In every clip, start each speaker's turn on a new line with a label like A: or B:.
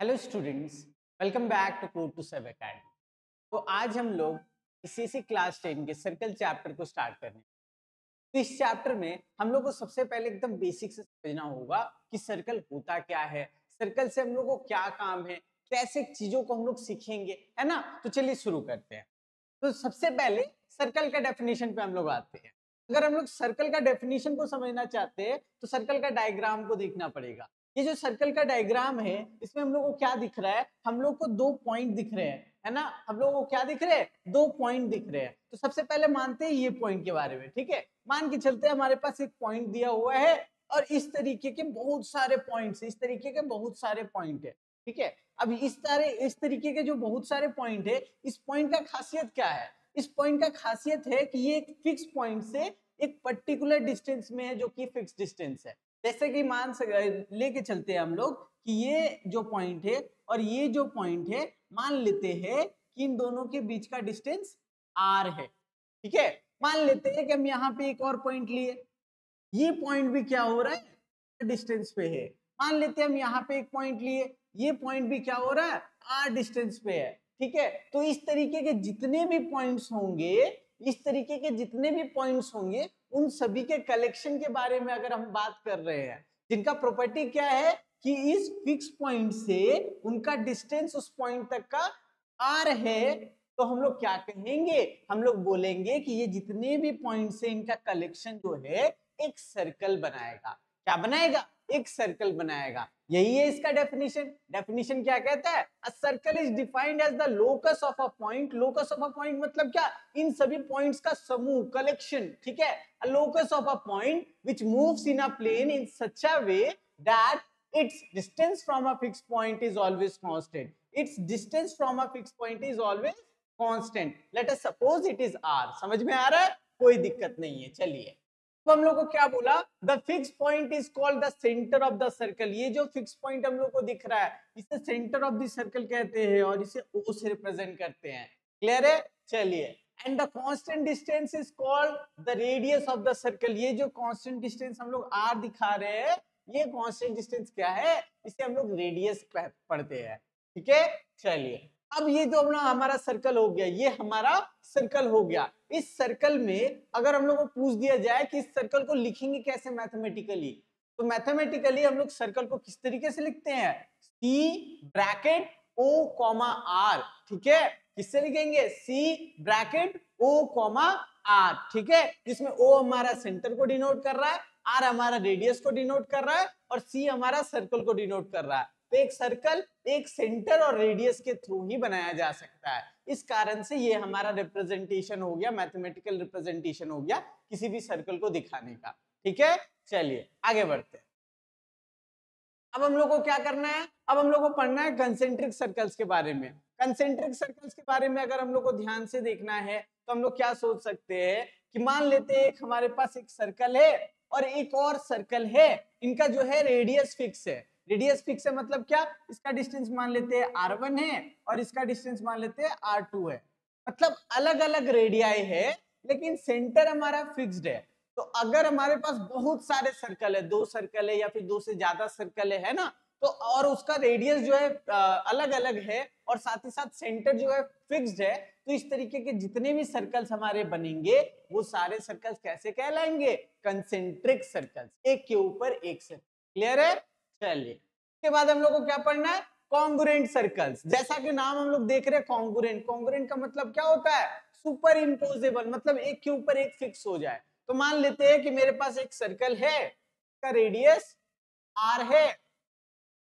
A: Hello students welcome back to code to save academy तो आज हम लोग सी क्लास टेन के सर्कल चैप्टर को स्टार्ट करने तो इस चैप्टर में हम लोग को सबसे पहले एकदम बेसिक से समझना होगा कि सर्कल होता क्या है। सर्कल से हम लोग को क्या काम है? कैसे चीज़ों को हम लोग सीखेंगे? है ना? तो चलिए शुरू करते हैं। तो सबसे पहले सर्कल का डेफिनेशन पे हम लोग आते हैं। अगर हम लोग सर्कल का डेफिनेशन को समझना चाहते हैं तो सर्कल का डायग्राम को देखना पड़ेगा। ये जो सर्कल का डायग्राम है, इसमें हम लोग को क्या दिख रहा है? हम लोग को दो पॉइंट दिख रहे हैं, है ना? हम लोग को क्या दिख रहे हैं? दो पॉइंट दिख रहे हैं। तो सबसे पहले मानते हैं ये पॉइंट के बारे में, ठीक है? मान के चलते हमारे पास एक पॉइंट दिया हुआ है और इस तरीके के बहुत सारे पॉइंट्स इस तरीके के बहुत सारे पॉइंट है, ठीक है? अब इस तरह, इस तरीके के जो बहुत सारे पॉइंट है, इस पॉइंट का खासियत क्या है? इस पॉइंट का खासियत है कि ये एक फिक्स पॉइंट से एक पर्टिकुलर डिस्टेंस में है जो कि फिक्स डिस्टेंस है। जैसे कि मान लेके चलते हैं हम लोग कि ये जो पॉइंट है और ये जो पॉइंट है, मान लेते हैं कि इन दोनों के बीच का डिस्टेंस आर है। ठीक है? मान लेते हैं कि हम यहाँ पे एक और पॉइंट लिए। ये पॉइंट भी क्या हो रहा है? डिस्टेंस पे है। मान लेते हैं हम यहाँ पे एक पॉइंट लिए। ये पॉइंट भी क्या हो रहा है? आर डिस्टेंस पे है। ठीक है? तो इस तरीके के जितने भी पॉइंट्स होंगे, इस तरीके के जितने भी पॉइंट्स होंगे उन सभी के कलेक्शन के बारे में अगर हम बात कर रहे हैं, जिनका प्रॉपर्टी क्या है कि इस फिक्स पॉइंट से उनका डिस्टेंस उस पॉइंट तक का आर है तो हम लोग क्या कहेंगे? हम लोग बोलेंगे कि ये जितने भी पॉइंट से इनका कलेक्शन जो है, एक सर्कल बनाएगा। क्या बनाएगा? एक सर्कल बनाएगा। यही है इसका डेफिनेशन डेफिनेशन क्या कहता है? A circle is defined as the locus of a point locus of a point मतलब क्या? इन सभी पॉइंट्स का समूह कलेक्शन ठीक है? A locus of a point which moves in a plane in such a way that its distance from a fixed point is always constant its distance from a fixed point is always constant let us suppose it is r समझ में आ रहा है? कोई दिक्कत नहीं है। चलिए। तो हम लोग को क्या बोला? The fix point is called the centre of the circle ये जो फिक्स पॉइंट हम लोग को दिख रहा है, इसे सेंटर ऑफ़ द सर्कल कहते हैं और इसे ओ से रिप्रेजेंट करते हैं। क्लियर है? चलिए। And the constant distance is called the radius of the circle ये जो कांस्टेंट डिस्टेंस हम लोग आर दिखा रहे हैं, ये कांस्टेंट डिस्टेंस क्या है? इसे हम लोग रेडियस पढ़ते हैं। ठीक है? चलिए। अब ये जो अपना हमारा सर्कल हो गया, ये हमारा सर्कल हो गया। इस सर्कल में अगर हम लोग को पूछ दिया जाए कि इस सर्कल को लिखेंगे कैसे मैथमेटिकली तो मैथमेटिकली हम लोग सर्कल को किस तरीके से लिखते हैं? C bracket O comma R ठीक है? किससे लिखेंगे? C bracket O comma R ठीक है? जिसमें ओ हमारा सेंटर को डिनोट कर रहा है आर हमारा रेडियस को डिनोट कर रहा है, और सी हमारा सर्कल को डिनोट कर रहा है। तो एक सर्कल एक सेंटर और रेडियस के थ्रू ही बनाया जा सकता है। इस कारण से ये हमारा रिप्रेजेंटेशन हो गया मैथमेटिकल रिप्रेजेंटेशन हो गया किसी भी सर्कल को दिखाने का। ठीक है? चलिए, आगे बढ़ते हैं। अब हम लोग को क्या करना है? अब हम लोग को पढ़ना है कंसेंट्रिक सर्कल्स के बारे में। कंसेंट्रिक सर्कल्स के बारे में अगर हम लोग को ध्यान से देखना है तो हम लोग क्या सोच सकते हैं कि मान लेते हैं हमारे पास एक सर्कल है और एक और सर्कल है। इनका जो है रेडियस फिक्स है। रेडियस फिक्स है मतलब क्या? इसका डिस्टेंस मान लेते हैं आर वन है और इसका डिस्टेंस मान लेते हैं आर टू है। मतलब अलग अलग रेडियाई है लेकिन सेंटर हमारा फिक्स्ड है। तो अगर हमारे पास बहुत सारे सर्कल है दो सर्कल है या फिर दो से ज़्यादा सर्कल है, है ना? तो और उसका रेडियस जो है अलग अलग है और साथ ही साथ सेंटर जो है फिक्स्ड है तो इस तरीके के जितने भी सर्कल्स हमारे बनेंगे वो सारे सर्कल्स कैसे कहलाएँगे? कंसेंट्रिक सर्कल्स एक के ऊपर एक सर्कल क्लियर है? चलिए। इसके बाद हम लोग को क्या पढ़ना है? कॉन्गुरेंट सर्कल्स जैसा कि नाम हम लोग देख रहे हैं कॉन्गुरेंट कॉन्गुरेंट का मतलब क्या होता है? सुपर इम्पोजेबल मतलब एक के ऊपर एक फिक्स हो जाए। तो मान लेते हैं कि मेरे पास एक सर्कल है का रेडियस आर है,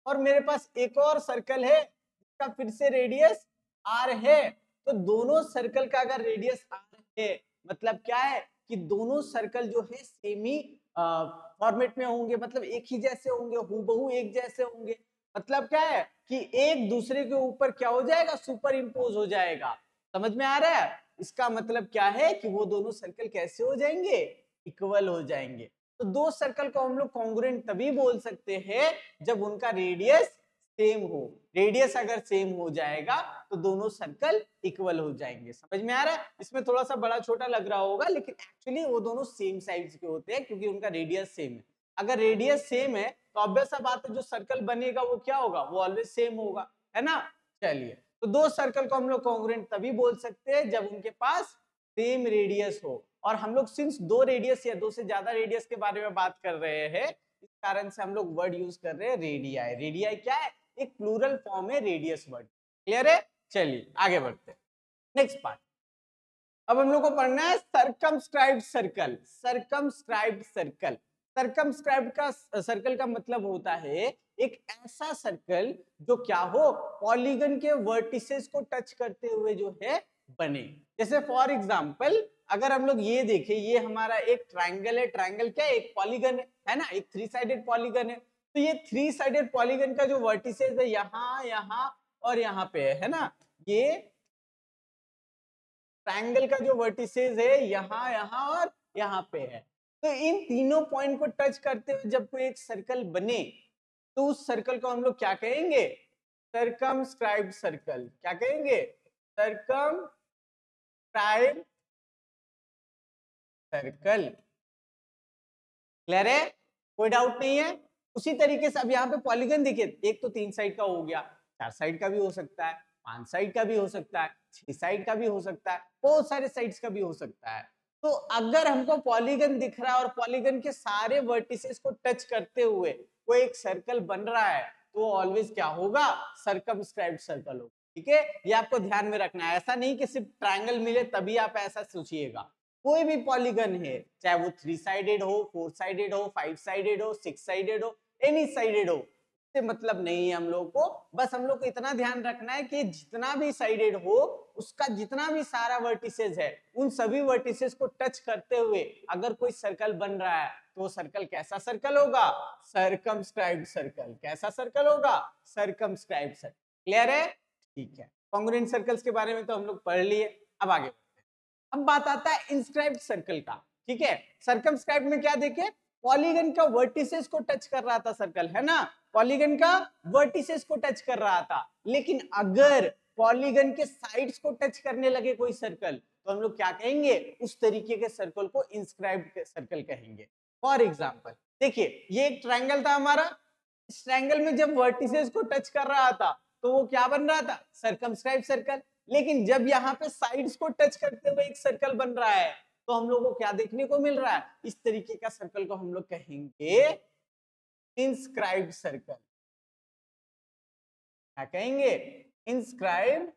A: और मेरे पास एक और सर्कल है जिसका फिर से रेडियस आर है। तो दोनों सर्कल का अगर रेडियस आर है मतलब क्या है? कि दोनों सर्कल जो है सेमी फॉर्मेट में होंगे मतलब एक ही जैसे होंगे, हूबहू एक जैसे होंगे। मतलब क्या है कि एक दूसरे के ऊपर क्या हो जाएगा? सुपर इम्पोज हो जाएगा। समझ में आ रहा है? इसका मतलब क्या है कि वो दोनों सर्कल कैसे हो जाएँगे? इक्वल हो जाएँगे। तो दो सर्कल को हम लोग कॉन्ग्रेंट तभी बोल सकते हैं जब उनका रेडियस सेम हो रेडियस अगर सेम हो जाएगा तो दोनों सर्कल इक्वल हो जाएँगे। समझ में आ रहा है? इसमें थोड़ा सा बड़ा छोटा लग रहा होगा, लेकिन एक्चुअली वो दोनों सेम साइज़ के होते हैं, क्योंकि उनका रेडियस सेम है। अगर रेडियस सेम है तो ऑब्वियस बात है, जो सर्कल बनेगा, वो क्या होगा? वो ऑलवेज सेम होगा, है ना? चलिए तो दो सर्कल को हम लोग कॉन्ग्रेंट तभी बोल सकते हैं, जब उनके पास सेम रेडियस हो। और हम लोग सिंस दो रेडियस या दो से ज़्यादा रेडियस के बारे में बात कर रहे हैं, इस कारण से हम लोग वर्ड यूज़ कर रहे हैं रेडियाई रेडियाई क्या है? एक प्लूरल फॉर्म है रेडियस वर्ड क्लियर है? चलिए आगे बढ़ते हैं। नेक्स्ट पार्ट अब हम लोग को पढ़ना है circumscribed circle circumscribed circle circumscribed का सर्कल का मतलब होता है एक ऐसा सर्कल जो क्या हो पॉलीगन के वर्टिसेस को टच करते हुए जो है बने। जैसे फॉर एग्ज़ाम्पल अगर हम लोग ये देखें ये हमारा एक ट्राइंगल है। ट्राइंगल क्या है? एक पॉलीगन है है ना? एक थ्री साइडेड पॉलीगन है। तो ये थ्री साइडेड पॉलीगन का जो वर्टिसेस है, यहाँ यहाँ और यहाँ पे है ना? ये ट्राइंगल का जो वर्टिसेस है, यहाँ यहाँ और यहाँ पे है। तो इन तीनों पॉइंट को टच करते हुए जब कोई एक सर्कल बने तो उस सर्कल को हम लोग क्या कहेंगे? सरकम सर्कल क्या कहेंगे? सरकम सर्कल क्लियर है? कोई डाउट नहीं है? उसी तरीके से अब यहाँ पे पॉलीगन देखिए, एक तो तीन साइड का हो गया, चार साइड का भी हो सकता है, पाँच साइड का भी हो सकता है, छह साइड का भी हो सकता है, बहुत सारे साइड्स का भी हो सकता है। तो अगर हमको पॉलीगन दिख रहा है और पॉलीगन के सारे वर्टिसेस को टच करते हुए कोई एक सर्कल बन रहा है तो ऑलवेज क्या होगा? सर्कम सर्कल होगा, ठीक है? ये आपको ध्यान में रखना है, ऐसा नहीं कि सिर्फ़ ट्रायंगल मिले तभी आप ऐसा सोचिएगा। कोई भी पॉलीगन है, चाहे वो थ्री साइडेड हो फोर साइडेड हो फाइव साइडेड हो सिक्स साइडेड हो एनी साइडेड हो से मतलब नहीं है हम लोग को। बस हम लोग को इतना ध्यान रखना है कि जितना भी साइडेड हो, उसका जितना भी सारा वर्टिसेस है, उन सभी वर्टिसेस को टच करते हुए अगर कोई सर्कल बन रहा है तो सर्कल कैसा सर्कल होगा? सरकम सर्कल कैसा सर्कल होगा? सरकम सर्कल क्लियर है? ठीक है। कॉन्ग्रेंट सर्कल्स के बारे में तो हम लोग पढ़ लिए। अब आगे बढ़ते हैं। अब बात आता है इंस्क्राइब सर्कल का। ठीक है? सर्कमस्क्राइब में क्या देखे? पॉलीगन का वर्टिसेस को टच कर रहा था सर्कल है ना? पॉलीगन का वर्टिसेस को टच कर रहा था। लेकिन अगर पॉलीगन के साइड्स को टच करने लगे कोई सर्कल तो हम लोग क्या कहेंगे? उस तरीके के सर्कल को इंस्क्राइब्ड सर्कल कहेंगे। फॉर एग्ज़ाम्पल देखिए, ये एक ट्रायंगल था हमारा। इस ट्रायंगल में जब वर्टिसेस को टच कर रहा था तो वो क्या बन रहा था? सरकमस्क्राइब सर्कल लेकिन जब यहाँ पे साइड्स को टच करते हुए एक सर्कल बन रहा है तो हम लोग को क्या देखने को मिल रहा है? इस तरीके का सर्कल को हम लोग कहेंगे इंस्क्राइब सर्कल क्या कहेंगे? इंस्क्राइब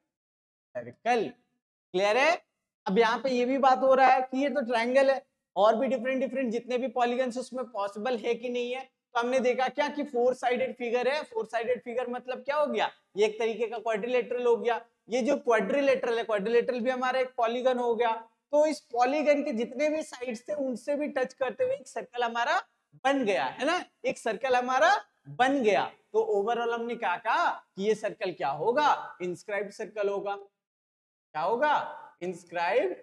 A: सर्कल क्लियर है? अब यहाँ पे ये भी बात हो रहा है कि ये तो ट्रायंगल है, और भी डिफरेंट डिफरेंट जितने भी पॉलीगन्स उसमें पॉसिबल है कि नहीं है? तो हमने देखा क्या कि फोर साइडेड फिगर है। फोर साइडेड फिगर मतलब क्या हो गया? ये एक तरीके का क्वाड्रिलेटरल हो गया। ये जो क्वाड्रिलेटरल है क्वाड्रिलेटरल भी हमारा एक पॉलीगन हो गया। तो इस पॉलीगन के जितने भी साइड्स थे, उनसे भी टच करते हुए एक सर्कल हमारा बन गया, है ना? एक सर्कल हमारा बन गया। तो ओवरऑल हमने क्या कहा कि ये सर्कल क्या होगा? इंस्क्राइब सर्कल होगा। क्या होगा? इंस्क्राइब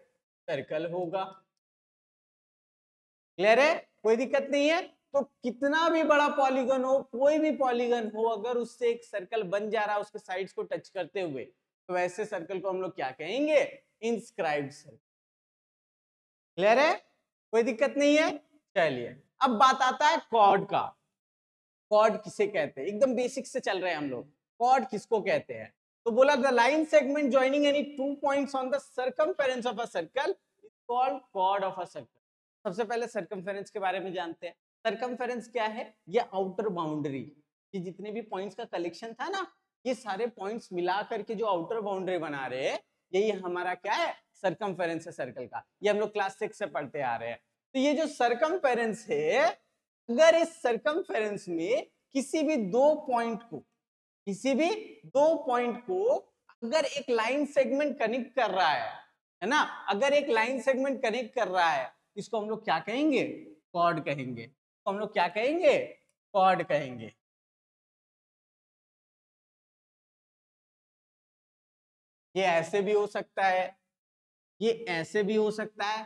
A: सर्कल होगा। क्लियर है? कोई दिक्कत नहीं है? तो कितना भी बड़ा पॉलीगन हो, कोई भी पॉलीगन हो, अगर उससे एक सर्कल बन जा रहा है, उसके साइड्स को टच करते हुए तो ऐसे सर्कल को हम लोग क्या कहेंगे? इंस्क्राइब सर्कल क्लियर है? कोई दिक्कत नहीं है? चलिए, अब बात आता है कॉर्ड का। कॉर्ड किसे कहते हैं? एकदम बेसिक से चल रहे हैं हम लोग। कॉर्ड किसको कहते हैं? तो बोला the line segment joining any two points on the circumference of a circle called chord of a circle सबसे पहले सर्कमफेरेंस के बारे में जानते हैं। सरकमफेरेंस क्या है? ये आउटर बाउंड्री ये जितने भी पॉइंट्स का कलेक्शन था ना, ये सारे पॉइंट्स मिला करके जो आउटर बाउंड्री बना रहे हैं, यही हमारा क्या है? सरकमफेरेंस है सर्कल का। ये हम लोग क्लास सिक्स से पढ़ते आ रहे हैं। तो ये जो सरकमफेरेंस है, अगर इस सरकमफेरेंस में किसी भी दो पॉइंट को, किसी भी दो पॉइंट को अगर एक लाइन सेगमेंट कनेक्ट कर रहा है है ना? अगर एक लाइन सेगमेंट कनेक्ट कर रहा है, इसको हम लोग क्या कहेंगे? कॉर्ड कहेंगे। तो हम लोग क्या कहेंगे? कॉर्ड कहेंगे। ये ऐसे भी हो सकता है। ये ऐसे भी हो सकता है,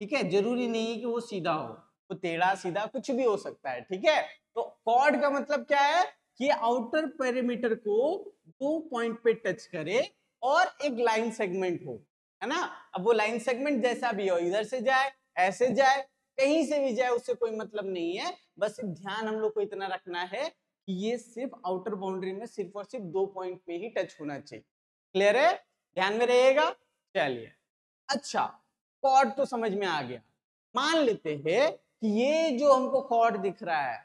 A: ठीक है? ज़रूरी नहीं है कि वो सीधा हो, वो टेढ़ा सीधा कुछ भी हो सकता है, ठीक है? तो कॉर्ड का मतलब क्या है कि आउटर पेरीमीटर को दो पॉइंट पे टच करे और एक लाइन सेगमेंट हो, है ना? अब वो लाइन सेगमेंट जैसा भी हो, इधर से जाए, ऐसे जाए, कहीं से भी जाए, उससे कोई मतलब नहीं है। बस ध्यान हम लोग को इतना रखना है कि ये सिर्फ़ आउटर बाउंड्री में सिर्फ़ और सिर्फ़ दो पॉइंट पे ही टच होना चाहिए। क्लियर है? ध्यान में रहेगा चलिए। अच्छा कॉर्ड तो समझ में आ गया। मान लेते हैं कि ये जो हमको कॉर्ड दिख रहा है,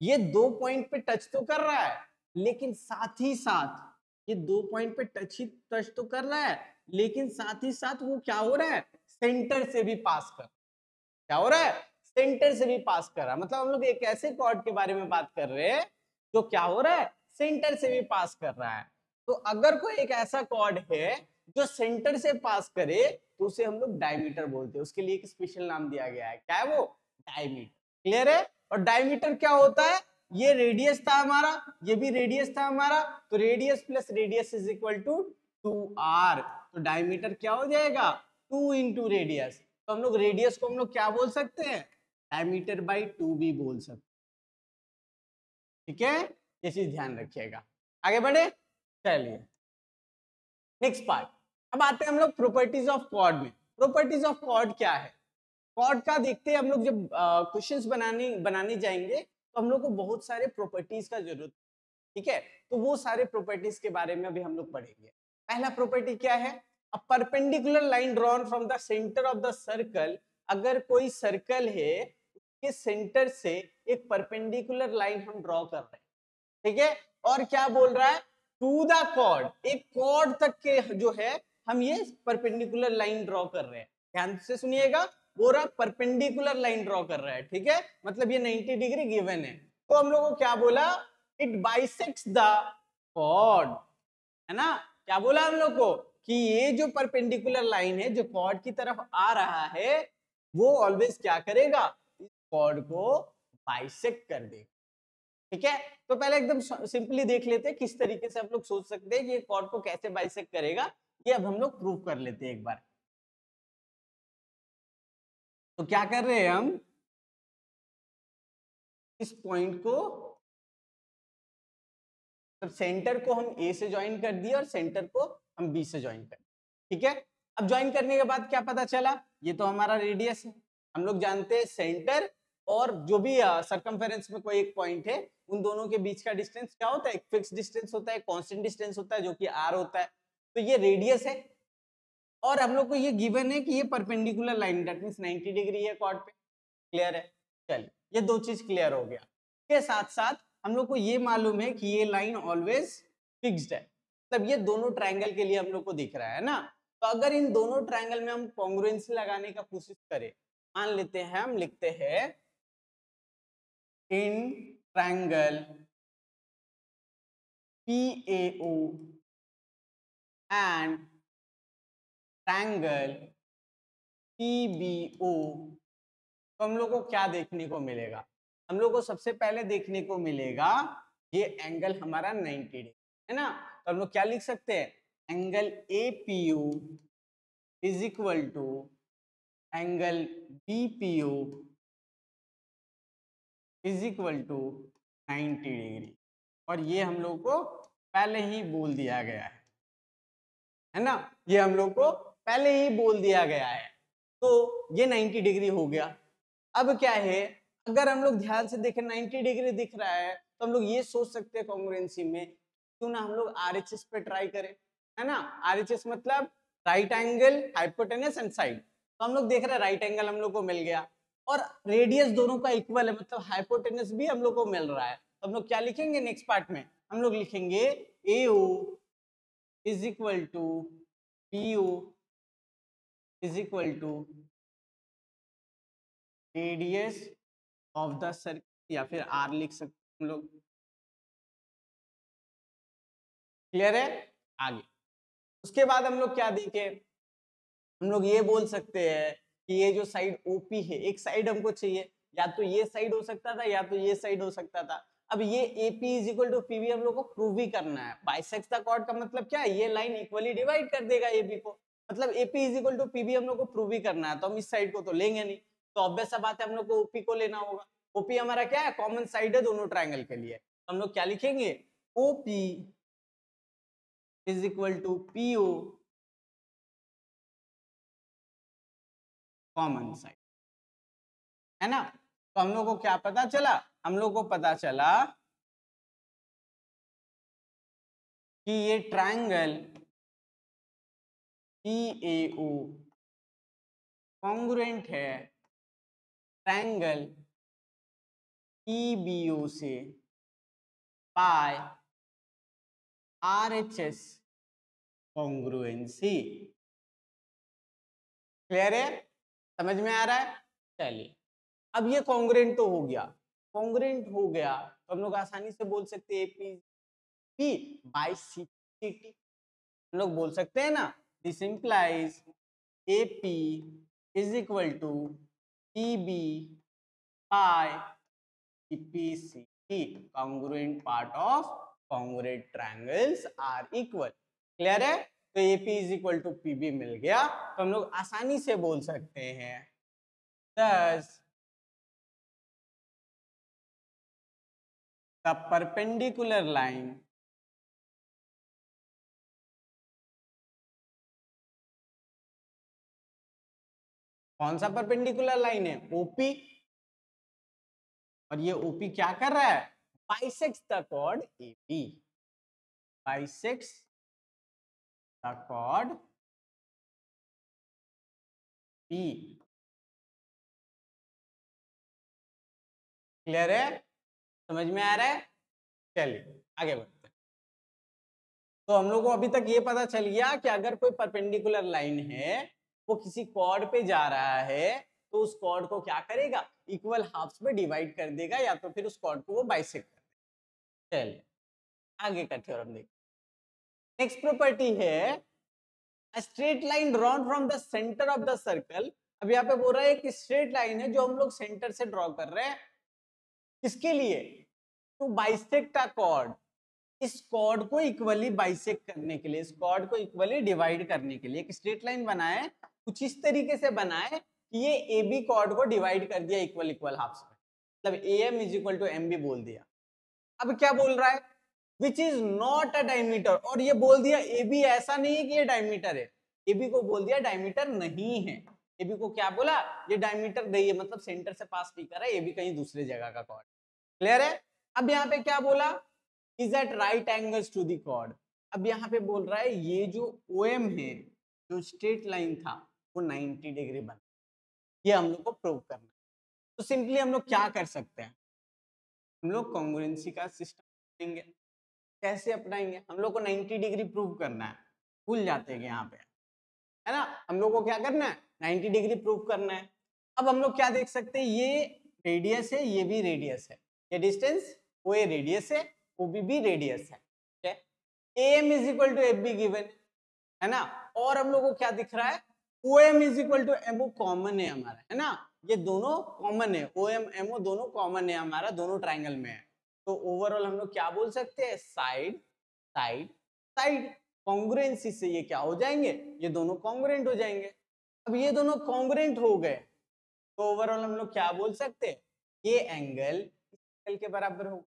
A: ये दो पॉइंट पे टच तो कर रहा है, लेकिन साथ ही साथ ये दो पॉइंट पे टच ही टच तो कर रहा है, लेकिन साथ ही साथ वो क्या हो रहा है? सेंटर से भी पास कर। क्या हो रहा है? सेंटर से भी पास कर रहा है। मतलब हम लोग एक ऐसे कॉर्ड के बारे में बात कर रहे हैं, जो क्या हो रहा है? सेंटर से भी पास कर रहा है। तो अगर कोई एक ऐसा कॉर्ड है जो सेंटर से पास करे तो उसे हम लोग डायमीटर बोलते हैं। उसके लिए एक स्पेशल नाम दिया गया है। क्या है वो? डायमीटर। क्लियर है? और डायमीटर क्या होता है? ये रेडियस था हमारा, ये भी रेडियस था हमारा तो radius plus radius is equal to two R तो डायमीटर क्या हो जाएगा? टू इंटू रेडियस तो हम लोग रेडियस को हम लोग क्या बोल सकते हैं? डायमीटर बाई टू भी बोल सकते ठीक है? ये चीज़ ध्यान रखिएगा। आगे बढ़े? चलिए। नेक्स्ट पार्ट अब आते हैं हम लोग प्रॉपर्टीज़ ऑफ़ कॉर्ड में। प्रॉपर्टीज़ ऑफ़ कॉर्ड क्या है? कॉर्ड का देखते हैं हम लोग जब क्वेश्चंस बनाने बनाने जाएँगे तो हम लोग को बहुत सारे प्रॉपर्टीज़ का ज़रूरत, ठीक है? तो वो सारे प्रॉपर्टीज़ के बारे में अभी हम लोग पढ़ेंगे। पहला प्रॉपर्टी क्या है? A perpendicular line drawn from the centre of the circle अगर कोई सर्कल है, उसके सेंटर से एक परपेंडिकुलर लाइन हम ड्रॉ कर रहे हैं, ठीक है? और क्या बोल रहा है? टू द कॉर्ड एक कॉर्ड तक के जो है हम ये परपेंडिकुलर लाइन ड्रॉ कर रहे हैं। ध्यान से सुनिएगा, पूरा परपेंडिकुलर लाइन ड्रॉ कर रहा है, ठीक है? मतलब ये 90 डिग्री गिवन है। तो हम लोगों को क्या बोला? इट बाइसेक्स द कॉर्ड है ना? क्या बोला हम लोग को? कि ये जो परपेंडिकुलर लाइन है, जो कॉर्ड की तरफ़ आ रहा है, वो ऑलवेज क्या करेगा? इस कॉर्ड को बाइसेक्ट कर देगा। ठीक है? तो पहले एकदम सिंपली देख लेते हैं, किस तरीके से हम लोग सोच सकते हैं कि ये कॉर्ड को कैसे बाइसेक्ट करेगा। ये अब हम लोग प्रूव कर लेते हैं एक बार। तो क्या कर रहे हैं हम? इस पॉइंट को तो सेंटर को हम ए से ज्वाइन कर दिए और सेंटर को हम बी से ज्वाइन कर ठीक है? अब ज्वाइन करने के बाद क्या पता चला? ये तो हमारा रेडियस है। हम लोग जानते हैं सेंटर और जो भी सरकमफेरेंस में कोई एक पॉइंट है, उन दोनों के बीच का डिस्टेंस क्या होता है? एक फिक्स डिस्टेंस होता है कांस्टेंट डिस्टेंस होता है, जो कि आर होता है। तो ये रेडियस है। और हम लोग को ये गिवन है कि ये perpendicular line that mean 90 degree है कॉर्ड पे। क्लियर है? चलिए, ये दो चीज़ क्लियर हो गया। के साथ साथ हम लोग को ये मालूम है कि ये लाइन ऑलवेज फिक्स्ड है। मतलब ये दोनों ट्रायंगल के लिए हम लोग को दिख रहा है ना? तो अगर इन दोनों ट्रायंगल में हम कॉन्ग्रुएंसी लगाने का कोशिश करें, मान लेते हैं, हम लिखते हैं in triangle P A O and triangle TBO तो हम लोग को क्या देखने को मिलेगा? हम लोग को सबसे पहले देखने को मिलेगा ये एंगल हमारा 90 डिग्री है ना? तो हम लोग क्या लिख सकते हैं? Angle APU is equal to angle BPO is equal to 90 degree और ये हम लोग को पहले ही बोल दिया गया है। है ना? ये हम लोग को पहले ही बोल दिया गया है। तो ये 90 डिग्री हो गया। अब क्या है? अगर हम लोग ध्यान से देखें 90 डिग्री दिख रहा है तो हम लोग ये सोच सकते हैं कॉन्ग्रेंसी में, क्यों ना हम लोग आर पे ट्राई करें, है ना? आरएचएस मतलब right angle hypotenuse and side तो हम लोग देख रहे हैं राइट एंगल हम लोग को मिल गया। और रेडियस दोनों का इक्वल है मतलब हाइपोटेनस भी हम लोग को मिल रहा है। तो हम लोग क्या लिखेंगे नेक्स्ट पार्ट में? हम लोग लिखेंगे A is equal to P O is equal to radius of the circle या फिर आर लिख सकते हम लोग। क्लियर है? आगे। उसके बाद हम लोग क्या देखे? हम लोग ये बोल सकते हैं कि ये जो साइड ओपी है, एक साइड हमको चाहिए। या तो ये साइड हो सकता था, या तो ये साइड हो सकता था। अब ये AP is equal to PV हम लोग को प्रूव भी करना है। बाइसेक्स द कॉर्ड का मतलब क्या है? ये लाइन इक्वली डिवाइड कर देगा एपी को। मतलब AP is equal to PV हम लोग को प्रूव भी करना है। तो हम इस साइड को तो लेंगे नहीं। तो ऑब्वियस बात है, हम लोग को ओपी को लेना होगा। ओपी हमारा क्या है? कॉमन साइड है दोनों ट्राइंगल के लिए। तो हम लोग क्या लिखेंगे? OP is equal to PO common side है ना? हम लोग को क्या पता चला? हम लोग को पता चला कि ये triangle E A O congruent है ट्रायंगल ई बी ओ से by R H S congruency clear है? समझ में आ रहा है? चलिए। अब ये कॉन्ग्रेंट तो हो गया। कॉन्ग्रेंट हो गया तो हम लोग आसानी से बोल सकते हैं पी बाई सी टी हम लोग बोल सकते हैं ना this implies A P is equal to E B by P C T congruent part of congruent triangles are equal clear है? तो A P is equal to P B मिल गया। तो हम लोग आसानी से बोल सकते हैं। दस the perpendicular line कौन सा परपेंडिकुलर लाइन है? ओपी और ये ओपी क्या कर रहा है? Bisects the chord AP bisects the chord P clear है? समझ में आ रहा है? चलिए, आगे बढ़ते तो हम लोग को अभी तक ये पता चल गया कि अगर कोई परपेंडिकुलर लाइन है, वो किसी कॉर्ड पे जा रहा है तो उस कॉर्ड को क्या करेगा? इक्वल हाफ्स में डिवाइड कर देगा या तो फिर उस कॉर्ड को वो बाइसेक्ट कर देगा। चलिए, आगे का थ्योरम देखिए नेक्स्ट प्रॉपर्टी है straight line drawn from the centre of the circle अब यहाँ पे बोल रहा है एक स्ट्रेट लाइन है जो हम लोग सेंटर से ड्रॉ कर रहे हैं किसके लिए? टू बाइसेक्ट कॉर्ड इस कॉर्ड को इक्वली बाइसेक्ट करने के लिए, इस कॉर्ड को इक्वली डिवाइड करने के लिए एक स्ट्रेट लाइन बनाए, कुछ इस तरीके से बनाए कि ये ए बी कॉर्ड को डिवाइड कर दिया इक्वल इक्वल हाफ़ में मतलब A M is equal to M B बोल दिया। अब क्या बोल रहा है? Which is not a diameter और ये बोल दिया ए बी ऐसा नहीं है कि ये डायमीटर है। ए बी को बोल दिया डायमीटर नहीं है। ए बी को क्या बोला? ये डायमीटर नहीं है मतलब सेंटर से पास नहीं कर रहा है। ये भी कहीं दूसरे जगह का कॉर्ड क्लियर है? अब यहाँ पे क्या बोला? Is at right angles to the chord अब यहाँ पे बोल रहा है, ये जो ओ एम है, जो स्ट्रेट लाइन था, वो 90 डिग्री बना ये हम लोग को प्रूव करना है। तो सिंपली हम लोग क्या कर सकते हैं? हम लोग कॉन्ग्रेंसी का सिस्टम लेंगे कैसे अपनाएँगे? हम लोग को 90 डिग्री प्रूव करना है। भूल जाते हैं यहाँ पे। है ना? हम लोग को क्या करना है? 90 डिग्री प्रूव करना है। अब हम लोग क्या देख सकते हैं? ये रेडियस है, ये भी रेडियस है। ये डिस्टेंस ओ ए रेडियस है ओ बी भी रेडियस है है A M is equal to F B given है ना? और हम लोग को क्या दिख रहा है? O M is equal to M O common है हमारा, है ना? ये दोनों कॉमन है ओ एम एम ओ दोनों कॉमन है हमारा, दोनों ट्राइंगल में है। तो ओवरऑल हम लोग क्या बोल सकते हैं? साइड साइड साइड कॉन्ग्रेंसी से ये क्या हो जाएँगे? ये दोनों कॉन्ग्रेंट हो जाएँगे। अब ये दोनों कॉन्ग्रेंट हो गए तो ओवरऑल हम लोग क्या बोल सकते हैं? ये एंगल एंगल के बराबर होगा,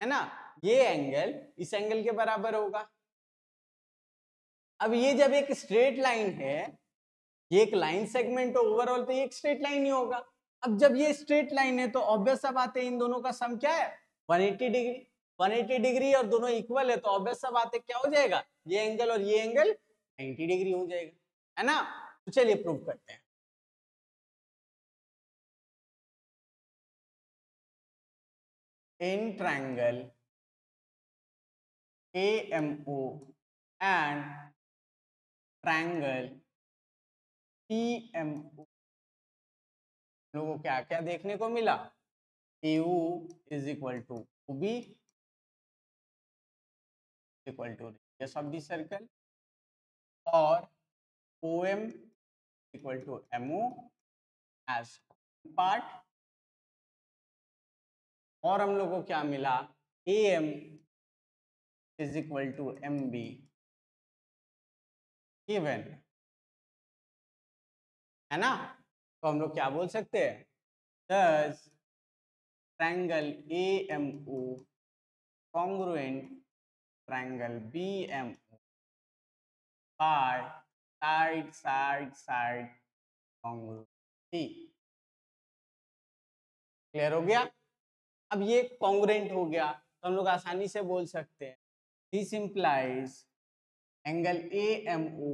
A: है ना? ये एंगल इस एंगल के बराबर होगा। अब ये जब एक स्ट्रेट लाइन है, ये एक लाइन सेगमेंट ओवरऑल तो ये एक स्ट्रेट लाइन ही होगा। अब जब ये स्ट्रेट लाइन है तो ऑब्वियस सा बात है, इन दोनों का सम क्या है? 180 डिग्री 180 डिग्री और दोनों इक्वल है तो ऑब्वियस सा बात है, क्या हो जाएगा? ये एंगल और ये एंगल 90 डिग्री हो जाएगा, है ना? तो चलिए प्रूव करते हैं। In triangle AMO and triangle PMO लोगों क्या क्या देखने को मिला AU is equal to OB equal to radius of the circle और OM equal to MO as part और हम लोग को क्या मिला? A M is equal to M B given है ना? तो हम लोग क्या बोल सकते हैं? Thus triangle A M O congruent triangle B M O by side side side congruent clear हो गया? अब ये कॉन्ग्रेंट हो गया तो हम लोग आसानी से बोल सकते हैं। This implies angle A M O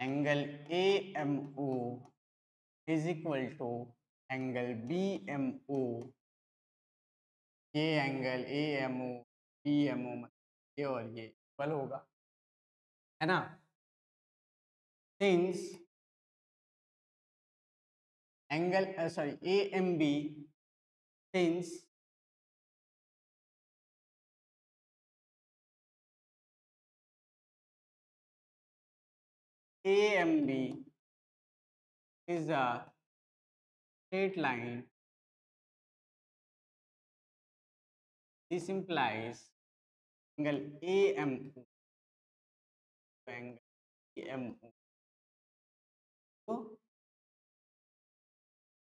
A: angle A M O is equal to angle B M O ये angle A M O B M O ये और ये, बल होगा। है ना? Since angle sorry A M B since A M B is a straight line this implies angle AMO. Angle AMO. तो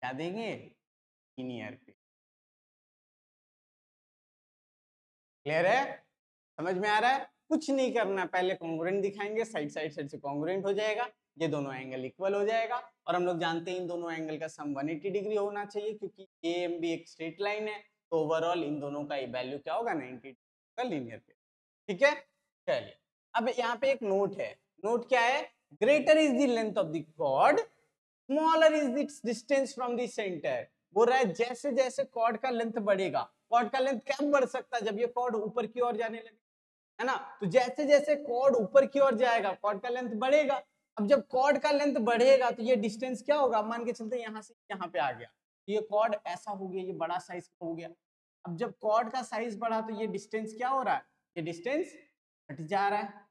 A: क्या देंगे लीनियर पे क्लियर है समझ में आ रहा है? कुछ नहीं करना, पहले कॉन्ग्रेंट दिखाएँगे साइड साइड साइड से कॉन्ग्रेंट हो जाएगा। ये दोनों एंगल इक्वल हो जाएगा। और हम लोग जानते हैं इन दोनों एंगल का सम 180 डिग्री होना चाहिए, क्योंकि ए एम बी एक स्ट्रेट लाइन है। तो ओवरऑल इन दोनों का वैल्यू क्या होगा? 90 का लीनियर पे ठीक है? चलिए, अब यहाँ पे एक नोट है। नोट क्या है? Greater is the length of the chord smaller is the distance from the centre बोल रहा है जैसे जैसे कॉर्ड का लेंथ बढ़ेगा कॉर्ड का लेंथ क्या बढ़ सकता है? जब ये कॉर्ड ऊपर की ओर जाने लगे, है ना? तो जैसे जैसे कॉर्ड ऊपर की ओर जाएगा कॉर्ड का लेंथ बढ़ेगा। अब जब कॉर्ड का लेंथ बढ़ेगा तो ये डिस्टेंस क्या होगा? मान के चलते यहाँ से यहाँ पे आ गया। तो ये कॉर्ड ऐसा हो गया, ये बड़ा साइज़ का हो गया। अब जब कॉर्ड का साइज़ बढ़ा तो ये डिस्टेंस क्या हो रहा है? ये डिस्टेंस घट जा रहा है।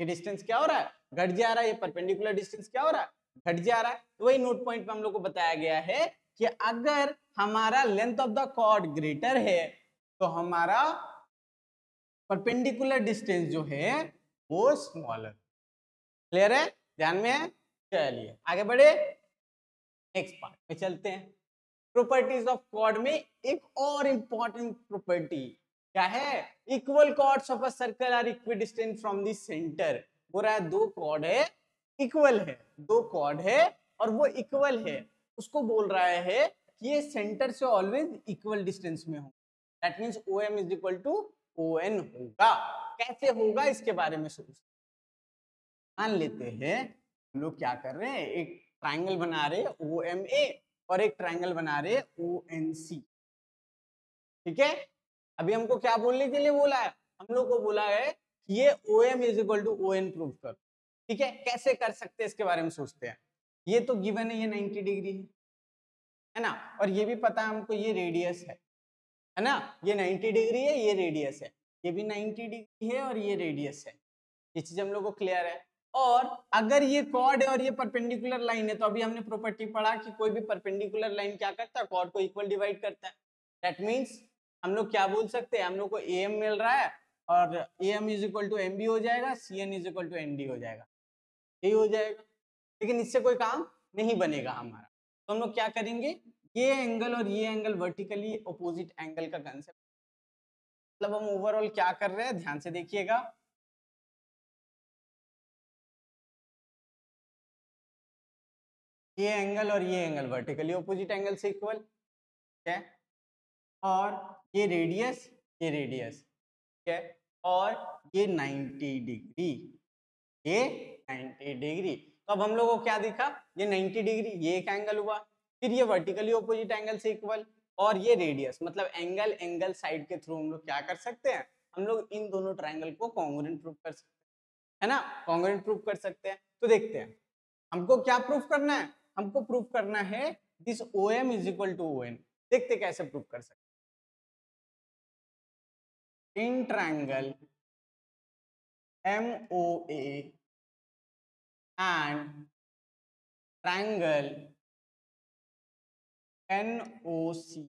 A: ये डिस्टेंस क्या हो रहा है? घट जा रहा है। ये परपेंडिकुलर डिस्टेंस क्या हो रहा है? घट जा रहा है। तो वही नोट पॉइंट में हम लोग को बताया गया है कि अगर हमारा length of the chord greater है तो हमारा परपेंडिकुलर डिस्टेंस जो है, वो स्मॉलर क्लियर है? ध्यान में है? चलिए, आगे बढ़े। नेक्स्ट पार्ट में चलते हैं। प्रॉपर्टीज़ ऑफ़ कॉर्ड में एक और इंपॉर्टेंट प्रॉपर्टी क्या है? Equal chords of a circle are equidistant from the centre बोल रहा है, दो कॉर्ड है इक्वल है। दो कॉर्ड है और वो इक्वल है। उसको बोल रहा है कि ये सेंटर से ऑलवेज इक्वल डिस्टेंस में हो that means O M is equal to O N होगा। कैसे होगा? इसके बारे में सोच। मान लेते हैं, हम लोग क्या कर रहे हैं? एक ट्राइंगल बना रहे ओ एम ए और एक ट्राइंगल बना रहे ओ एन सी ठीक है? अभी हमको क्या बोलने के लिए बोला है? हम लोग को बोला है कि ये O M is equal to O N prove कर ठीक है? कैसे कर सकते हैं? इसके बारे में सोचते हैं। ये तो गिवन है, ये 90 डिग्री है। है ना? और ये भी पता है हमको, ये रेडियस है। है ना? ये 90 डिग्री है, ये रेडियस है। ये भी 90 डिग्री है और ये रेडियस है। ये चीज़ हम लोग को क्लियर है। और अगर ये कॉर्ड है और ये परपेंडिकुलर लाइन है तो अभी हमने प्रॉपर्टी पढ़ा कि कोई भी परपेंडिकुलर लाइन क्या करता है? कॉर्ड को इक्वल डिवाइड करता है। दैट मीन्स हम लोग क्या बोल सकते हैं? हम लोग को ए एम मिल रहा है और A M is equal to M B हो जाएगा C N is equal to N D हो जाएगा। यही हो जाएगा। लेकिन इससे कोई काम नहीं बनेगा हमारा। तो हम लोग क्या करेंगे? ये एंगल और ये एंगल वर्टिकली अपोजिट एंगल का कंसेप्ट मतलब हम ओवरऑल क्या कर रहे हैं? ध्यान से देखिएगा। ये एंगल और ये एंगल वर्टिकली अपोजिट एंगल से इक्वल ठीक है? और ये रेडियस ये रेडियस ठीक है? और ये 90 डिग्री ये 90 डिग्री तो अब हम लोगों को क्या दिखा? ये 90 डिग्री ये एक एंगल हुआ, फिर ये वर्टिकली ऑपोजिट एंगल से इक्वल और ये रेडियस मतलब एंगल एंगल साइड के थ्रू हम लोग क्या कर सकते हैं? हम लोग इन दोनों ट्राइंगल को कॉन्ग्रेंट प्रूफ कर सकते हैं, है ना? कॉन्ग्रेंट प्रूफ कर सकते हैं। तो देखते हैं, हमको क्या प्रूफ करना है? हमको प्रूफ करना है this O M is equal to O N देखते कैसे प्रूफ कर सकते in triangle M O and triangle N O C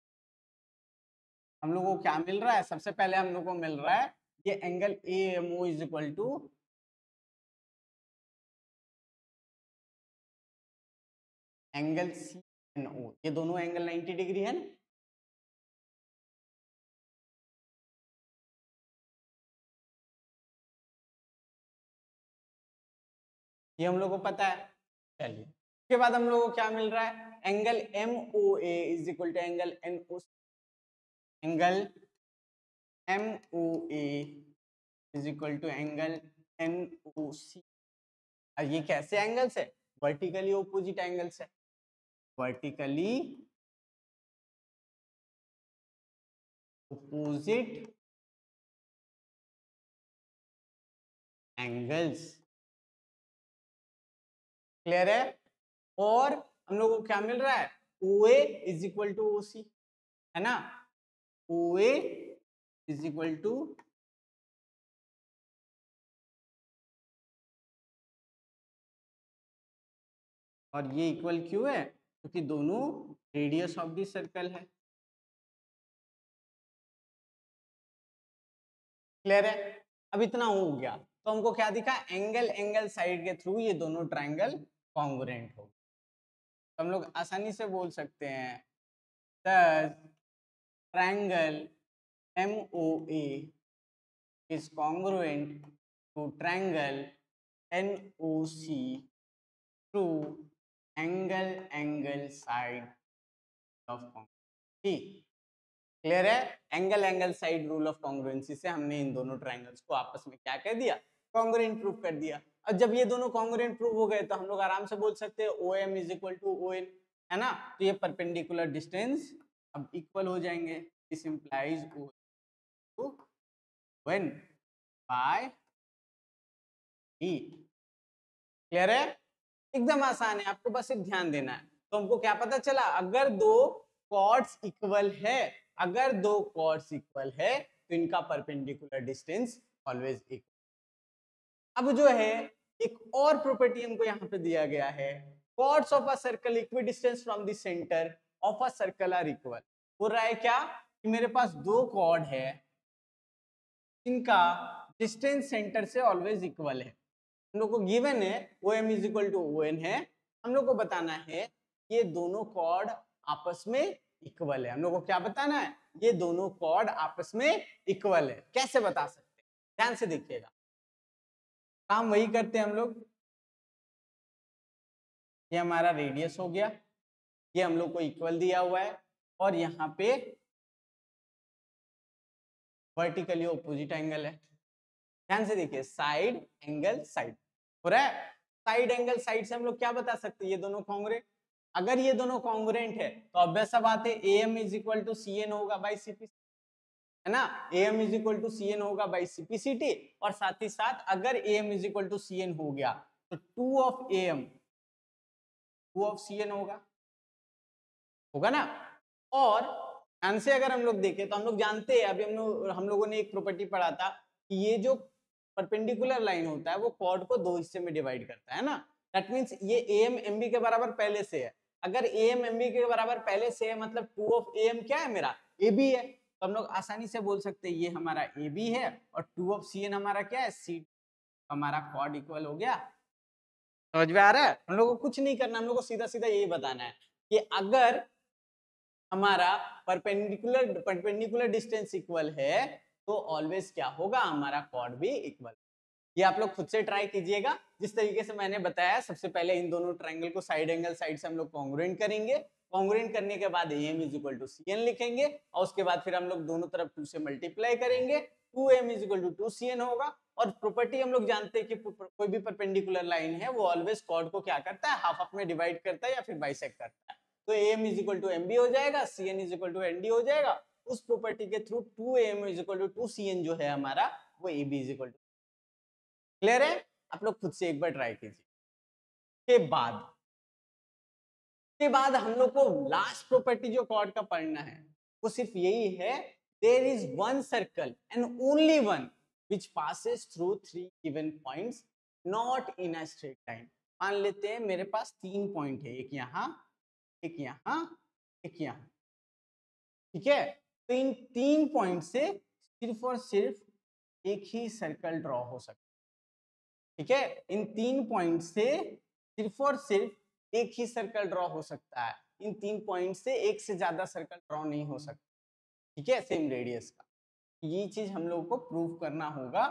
A: हम लोग को क्या मिल रहा है? सबसे पहले हम लोग को मिल रहा है, ये angle A M O is equal to angle C N O, ये दोनों एंगल 90 डिग्री है ना? ये हम लोग को पता है। चलिए, उसके बाद हम लोग को क्या मिल रहा है? Angle M O A is equal to angle N O angle M O A is equal to angle N O C ये कैसे एंगल्स है? वर्टिकली ओपोजिट एंगल्स है। वर्टिकली opposite एंगल्स क्लियर है? और हम लोग को क्या मिल रहा है? O A is equal to O C है ना? O A is equal to और ये इक्वल क्यों है? क्योंकि तो दोनों रेडियस ऑफ़ द सर्कल है। क्लियर है? अब इतना हो गया। तो हमको क्या दिखा? एंगल एंगल साइड के थ्रू ये दोनों ट्राइंगल कॉन्ग्रेंट हो तो हम लोग आसानी से बोल सकते हैं triangle M O A to triangle N O C through angle angle side of congruent clear है? Angle angle side rule of congruency से हमने इन दोनों ट्राइंगल्स को आपस में क्या कह दिया? कॉन्ग्रुएंट प्रूव कर दिया। और जब ये दोनों कॉन्ग्रुएंट प्रूव हो गए तो हम लोग आराम से बोल सकते हैं O M is equal to O N है ना? तो ये परपेंडिकुलर डिस्टेंस अब इक्वल हो जाएँगे। This implies O two one by clear है? एकदम आसान है, आपको बस ध्यान देना है। तो हमको क्या पता चला, अगर दो कॉर्ड्स इक्वल है, अगर दो कॉर्ड्स इक्वल है तो इनका परपेंडिकुलर डिस्टेंस ऑलवेज इक्वल अब जो है, एक और प्रॉपर्टी हमको यहाँ पे दिया गया है। Chords of a circle equidistance from the centre of a circle are equal हो रहा है क्या कि मेरे पास दो कॉर्ड है, इनका डिस्टेंस सेंटर से ऑलवेज इक्वल है। हम लोग को गिवन है O M is equal to O N है। हम लोग को बताना है, ये दोनों कॉर्ड आपस में इक्वल है। हम लोग को क्या बताना है? ये दोनों कॉर्ड आपस में इक्वल है। कैसे बता सकते हैं? ध्यान से देखिएगा। काम वही करते हैं हम लोग ये हमारा रेडियस हो गया। ये हम लोग को इक्वल दिया हुआ है। और यहाँ पे वर्टिकली ऑपोजिट एंगल है। ध्यान से देखिए साइड एंगल साइड हो रहा है? साइड एंगल साइड से हम लोग क्या बता सकते हैं? ये दोनों कॉन्ग्रेट अगर ये दोनों कॉन्ग्रेंट है तो ऑब्वियस सा बात है A M is equal to C N होगा बाई सीपी है ना? A M is equal to C N होगा बाई सीपीसीटी और साथ ही साथ, अगर A M is equal to C N हो गया तो two of A M two of C N होगा। होगा ना? और ध्यान से अगर हम लोग देखें तो हम लोग जानते हैं, अभी हम लोग, हम लोगों ने एक प्रॉपर्टी पढ़ा था कि ये जो परपेंडिकुलर लाइन होता है, वो कॉर्ड को दो हिस्से में डिवाइड करता है ना? दैट मीन्स ये ए एम एम बी के बराबर पहले से है। अगर ए एम एम बी के बराबर पहले से है मतलब टू ऑफ़ ए एम क्या है मेरा? ए बी है। तो हम लोग आसानी से बोल सकते हैं, ये हमारा ए बी है और टू ऑफ़ सी एन हमारा क्या है? सी हमारा कॉर्ड इक्वल हो गया। समझ में आ रहा है? हम लोग को कुछ नहीं करना, हम लोग को सीधा सीधा यही बताना है कि अगर हमारा परपेंडिकुलर परपेंडिकुलर डिस्टेंस इक्वल है तो ऑलवेज क्या होगा? हमारा कॉर्ड भी इक्वल ये आप लोग खुद से ट्राई कीजिएगा। जिस तरीके से मैंने बताया, सबसे पहले इन दोनों ट्रायंगल को साइड एंगल साइड से हम लोग कॉन्ग्रेंट करेंगे। कॉन्ग्रेंट करने के बाद M is equal to C N लिखेंगे और उसके बाद फिर हम लोग दोनों तरफ़ टू से मल्टीप्लाई करेंगे। Two M is equal to two C N होगा और प्रॉपर्टी हम लोग जानते हैं कि कोई भी परपेंडिकुलर लाइन है, वो ऑलवेज कॉर्ड को क्या करता है? हाफ़ हाफ़ में डिवाइड करता है या फिर बाइसेक करता है। तो M is equal to M B हो जाएगा C N is equal to N D हो जाएगा। उस प्रॉपर्टी के through two M is equal to two C N जो है हमारा, वो A B is equal to clear है? आप लोग खुद से एक बार ट्राई कीजिए। के बाद के बाद हम लोग को लास्ट प्रॉपर्टी जो कॉर्ड का पढ़ना है, वो सिर्फ़ यही है there is one circle and only one which passes through three given points not in a straight line मान लेते हैं मेरे पास तीन पॉइंट है, एक यहाँ एक यहाँ एक यहाँ। ठीक है? तो इन तीन पॉइंट से सिर्फ़ और सिर्फ़ एक ही सर्कल ड्रॉ हो सकता ठीक है? इन तीन पॉइंट से सिर्फ़ और सिर्फ़ एक ही सर्कल ड्रॉ हो सकता है। इन तीन पॉइंट से एक से ज़्यादा सर्कल ड्रॉ नहीं हो सकता, ठीक है? सेम रेडियस का। ये चीज़ हम लोगों को प्रूव करना होगा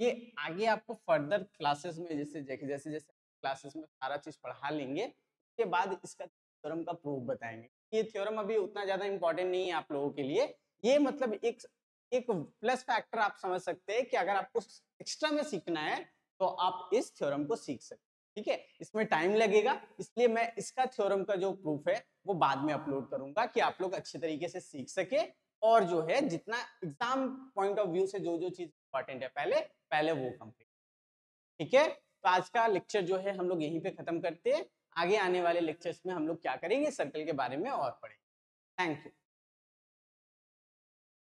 A: ये आगे आपको फर्दर क्लासेस में जैसे जैसे जैसे जैसे क्लासेस में सारा चीज़ पढ़ा लेंगे, उसके बाद इसका थ्योरम का प्रूफ बताएँगे। ये थ्योरम अभी उतना ज़्यादा इंपॉर्टेंट नहीं है आप लोगों के लिए ये मतलब एक एक प्लस फैक्टर आप समझ सकते हैं कि अगर आपको एक्स्ट्रा में सीखना है तो आप इस थ्योरम को सीख सकते ठीक है? इसमें टाइम लगेगा, इसलिए मैं इसका थ्योरम का जो प्रूफ है, वो बाद में अपलोड करूँगा कि आप लोग अच्छे तरीके से सीख सके और जो है, जितना एग्ज़ाम पॉइंट ऑफ़ व्यू से जो जो चीज़ इंपॉर्टेंट है, पहले पहले वो कंप्लीट ठीक है? तो आज का लेक्चर जो है, हम लोग यहीं पे खत्म करते हैं। आगे आने वाले लेक्चर्स में हम लोग क्या करेंगे सर्कल के बारे में और पढ़ेंगे। Thank you